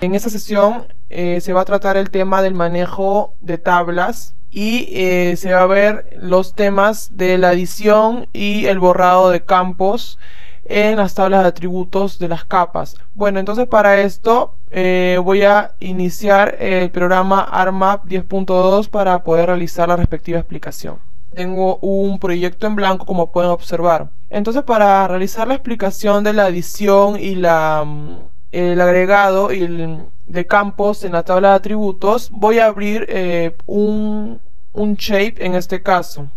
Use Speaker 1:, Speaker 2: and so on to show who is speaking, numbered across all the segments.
Speaker 1: En esta sesión eh, se va a tratar el tema del manejo de tablas y eh, se va a ver los temas de la adición y el borrado de campos en las tablas de atributos de las capas. Bueno, entonces para esto eh, voy a iniciar el programa ARMAP 10.2 para poder realizar la respectiva explicación. Tengo un proyecto en blanco como pueden observar. Entonces para realizar la explicación de la adición y la, mm, el agregado de campos en la tabla de atributos voy a abrir eh, un, un shape en este caso.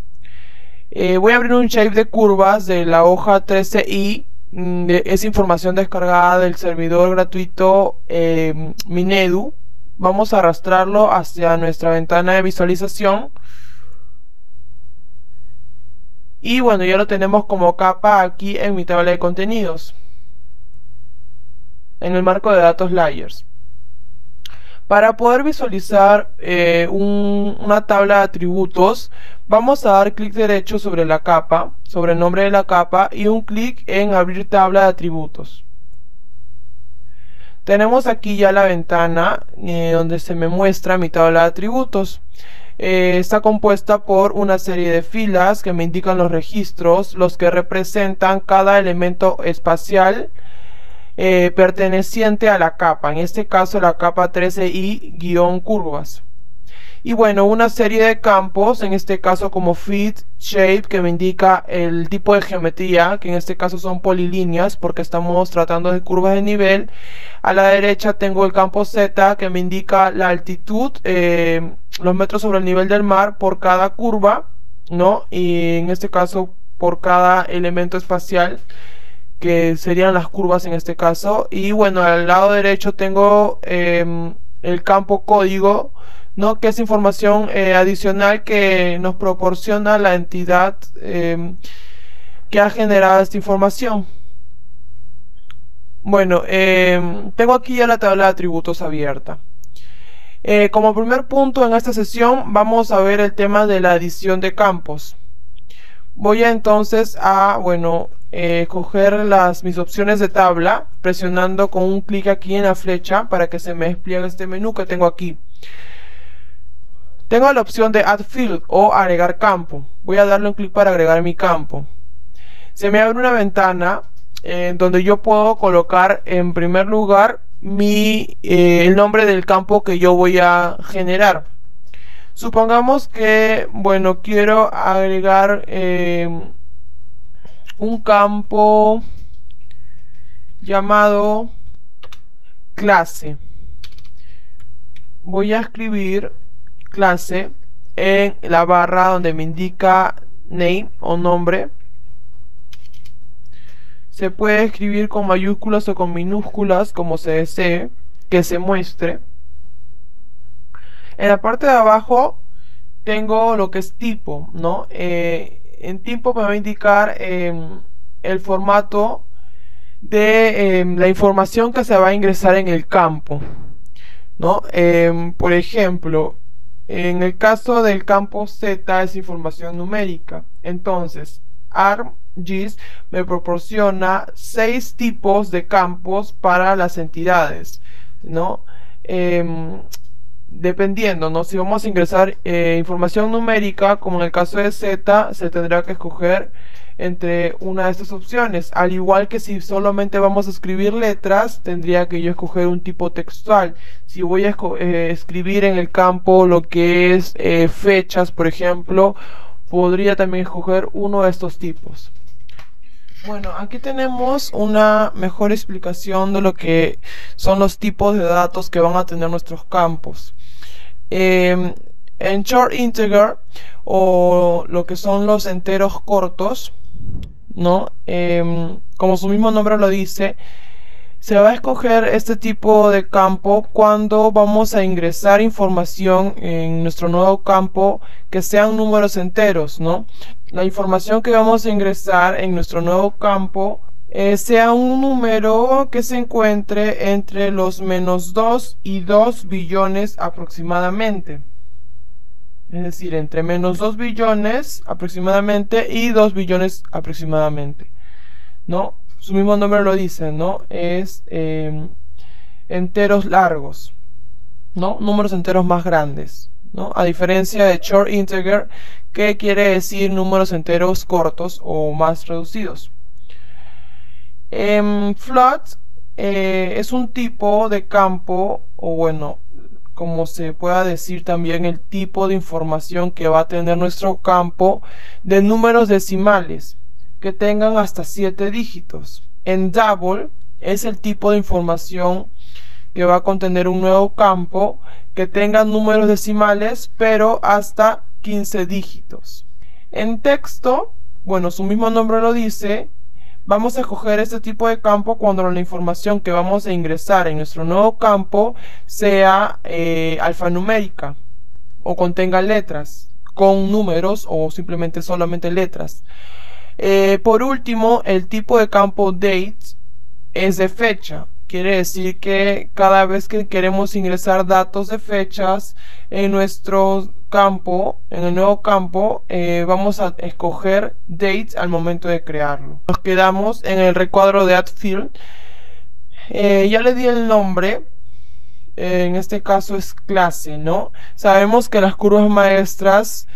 Speaker 1: Eh, voy a abrir un shape de curvas de la hoja 13i. Mm, es información descargada del servidor gratuito eh, Minedu. Vamos a arrastrarlo hacia nuestra ventana de visualización. Y bueno, ya lo tenemos como capa aquí en mi tabla de contenidos. En el marco de datos layers. Para poder visualizar eh, una tabla de atributos, vamos a dar clic derecho sobre la capa, sobre el nombre de la capa y un clic en abrir tabla de atributos. Tenemos aquí ya la ventana eh, donde se me muestra mi tabla de atributos. Eh, está compuesta por una serie de filas que me indican los registros, los que representan cada elemento espacial eh, perteneciente a la capa, en este caso la capa 13i-curvas. Y bueno, una serie de campos, en este caso como fit, shape, que me indica el tipo de geometría, que en este caso son polilíneas, porque estamos tratando de curvas de nivel. A la derecha tengo el campo Z, que me indica la altitud, eh, los metros sobre el nivel del mar por cada curva, ¿no? Y en este caso por cada elemento espacial que serían las curvas en este caso. Y bueno, al lado derecho tengo em, el campo código, ¿no? que es información eh, adicional que nos proporciona la entidad em, que ha generado esta información. Bueno, em, tengo aquí ya la tabla de atributos abierta. Eh, como primer punto en esta sesión vamos a ver el tema de la adición de campos. Voy entonces a, bueno, eh, coger las, mis opciones de tabla presionando con un clic aquí en la flecha para que se me despliegue este menú que tengo aquí. Tengo la opción de Add Field o agregar campo. Voy a darle un clic para agregar mi campo. Se me abre una ventana en donde yo puedo colocar en primer lugar mi, eh, el nombre del campo que yo voy a generar. Supongamos que, bueno, quiero agregar eh, un campo llamado clase. Voy a escribir clase en la barra donde me indica name o nombre. Se puede escribir con mayúsculas o con minúsculas como se desee que se muestre. En la parte de abajo tengo lo que es tipo, ¿no? Eh, en tipo me va a indicar em, el formato de em, la información que se va a ingresar en el campo, ¿no? Em, por ejemplo, en el caso del campo Z es información numérica. Entonces, ARMGIS me proporciona seis tipos de campos para las entidades, ¿no? Dependiendo, ¿no? Si vamos a ingresar eh, información numérica, como en el caso de Z, se tendrá que escoger entre una de estas opciones. Al igual que si solamente vamos a escribir letras, tendría que yo escoger un tipo textual. Si voy a eh, escribir en el campo lo que es eh, fechas, por ejemplo, podría también escoger uno de estos tipos. Bueno, aquí tenemos una mejor explicación de lo que son los tipos de datos que van a tener nuestros campos. Em, en short integer o lo que son los enteros cortos, ¿no? Em, como su mismo nombre lo dice, se va a escoger este tipo de campo cuando vamos a ingresar información en nuestro nuevo campo que sean números enteros, ¿no? La información que vamos a ingresar en nuestro nuevo campo eh, sea un número que se encuentre entre los menos 2 y 2 billones aproximadamente. Es decir, entre menos 2 billones aproximadamente y 2 billones aproximadamente. ¿No? Su mismo nombre lo dice, ¿no? Es, em, enteros largos, ¿no? Números enteros más grandes, ¿no? A diferencia de short integer, que quiere decir números enteros cortos o más reducidos. Float eh, es un tipo de campo, o bueno, como se pueda decir también el tipo de información que va a tener nuestro campo de números decimales que tengan hasta 7 dígitos. En double es el tipo de información que va a contener un nuevo campo que tenga números decimales pero hasta 15 dígitos. En texto, bueno, su mismo nombre lo dice, vamos a escoger este tipo de campo cuando la información que vamos a ingresar en nuestro nuevo campo sea eh, alfanumérica o contenga letras con números o simplemente solamente letras. Eh, por último, el tipo de campo date es de fecha. Quiere decir que cada vez que queremos ingresar datos de fechas en nuestro campo, en el nuevo campo, eh, vamos a escoger date al momento de crearlo. Nos quedamos en el recuadro de add field. Eh, ya le di el nombre. en este caso es clase, ¿no? Sabemos que las curvas maestras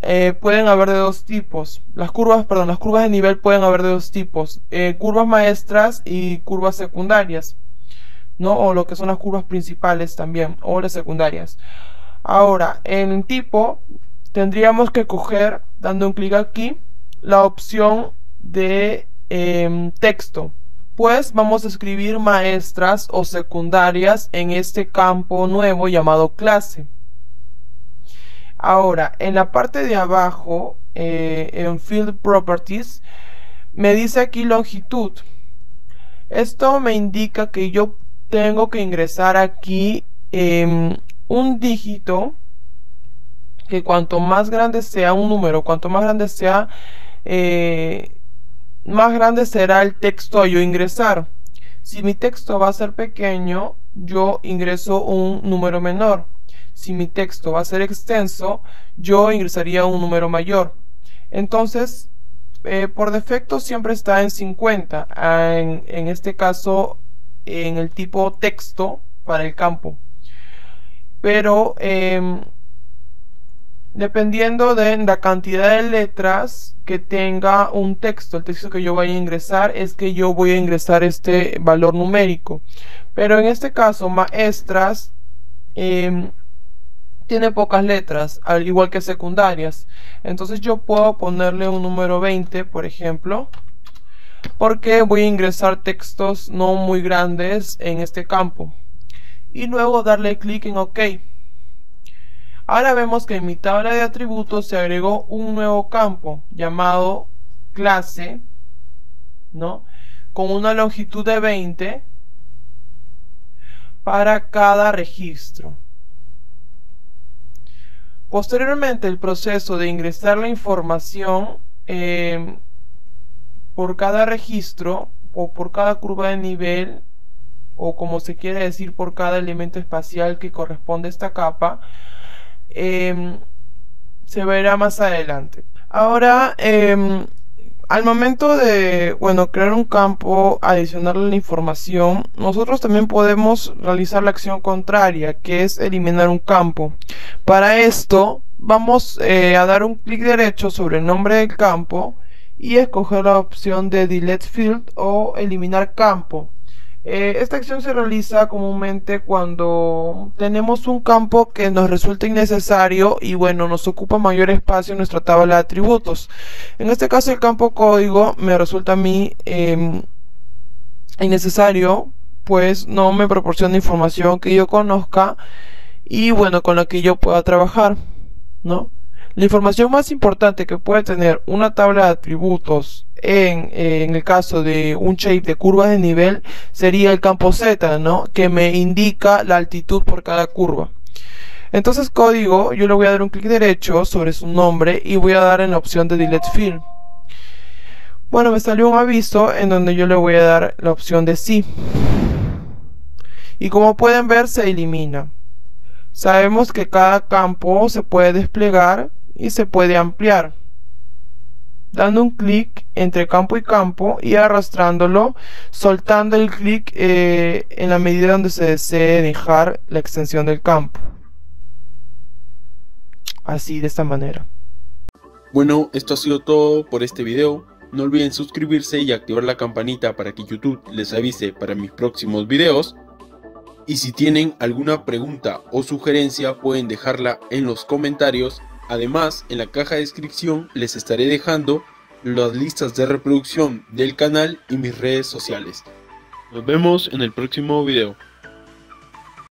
Speaker 1: eh, pueden haber de dos tipos. Las curvas, perdón, las curvas de nivel pueden haber de dos tipos. Eh, curvas maestras y curvas secundarias. ¿No? O lo que son las curvas principales también. O las secundarias. Ahora, en tipo, tendríamos que coger, dando un clic aquí, la opción de em, texto. Pues vamos a escribir maestras o secundarias en este campo nuevo llamado clase. Ahora, en la parte de abajo, eh, en Field Properties, me dice aquí longitud. Esto me indica que yo tengo que ingresar aquí em, un dígito que cuanto más grande sea un número, cuanto más grande sea, eh, más grande será el texto a yo ingresar. Si mi texto va a ser pequeño, yo ingreso un número menor si mi texto va a ser extenso, yo ingresaría un número mayor. Entonces, eh, por defecto siempre está en 50, ah, en, este caso en el tipo texto para el campo. Pero em, dependiendo de la cantidad de letras que tenga un texto, el texto que yo vaya a ingresar es que yo voy a ingresar este valor numérico. Pero en este caso, maestras, em, tiene pocas letras, al igual que secundarias. Entonces yo puedo ponerle un número 20, por ejemplo, porque voy a ingresar textos no muy grandes en este campo. Y luego darle clic en OK. Ahora vemos que en mi tabla de atributos se agregó un nuevo campo llamado clase, ¿no? Con una longitud de 20 para cada registro. Posteriormente, el proceso de ingresar la información em, por cada registro o por cada curva de nivel o como se quiere decir por cada elemento espacial que corresponde a esta capa em, se verá más adelante. Ahora em, al momento de, bueno, crear un campo, adicionarle la información, nosotros también podemos realizar la acción contraria, que es eliminar un campo. Para esto, vamos eh, a dar un clic derecho sobre el nombre del campo y escoger la opción de Delete Field o eliminar campo. Eh, esta acción se realiza comúnmente cuando tenemos un campo que nos resulta innecesario y bueno, nos ocupa mayor espacio en nuestra tabla de atributos. En este caso el campo código me resulta a mí em, innecesario, pues no me proporciona información que yo conozca y bueno, con la que yo pueda trabajar, ¿no? La información más importante que puede tener una tabla de atributos en, el caso de un shape de curva de nivel sería el campo Z, ¿no? Que me indica la altitud por cada curva. Entonces código, yo le voy a dar un clic derecho sobre su nombre y voy a dar en la opción de Delete Field. Bueno, me salió un aviso en donde yo le voy a dar la opción de sí. Y como pueden ver, se elimina. Sabemos que cada campo se puede desplegar y se puede ampliar. dando un clic entre campo y campo y arrastrándolo, soltando el clic eh, en la medida donde se desee dejar la extensión del campo. Así, de esta manera.
Speaker 2: Bueno, esto ha sido todo por este video. No olviden suscribirse y activar la campanita para que YouTube les avise para mis próximos videos. Y si tienen alguna pregunta o sugerencia pueden dejarla en los comentarios. Además, en la caja de descripción les estaré dejando las listas de reproducción del canal y mis redes sociales. Nos vemos en el próximo video.